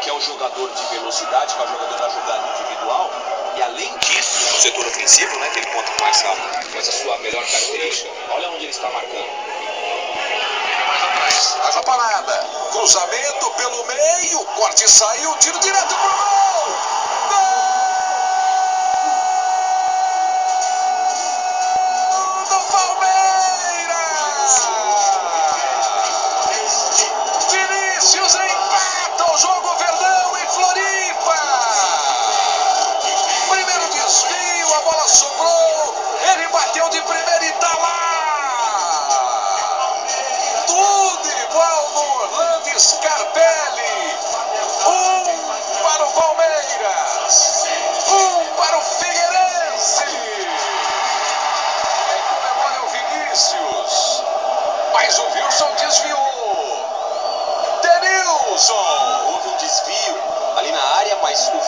que é o jogador de velocidade, que é o jogador da jogada individual. E além disso, no setor ofensivo, né, que ele conta com essa, com essa sua melhor característica, olha onde ele está marcando. Haja parada. Cruzamento pelo meio. Corte saiu. Tiro direto pro gol. Sobrou. Ele bateu de primeira e tá lá. Tudo igual no Orlando Scarpelli. Um para o Palmeiras. Um para o Figueirense. O memória é o Vinícius. Mas o Wilson desviou. Denilson. Houve um desvio ali na área, mas o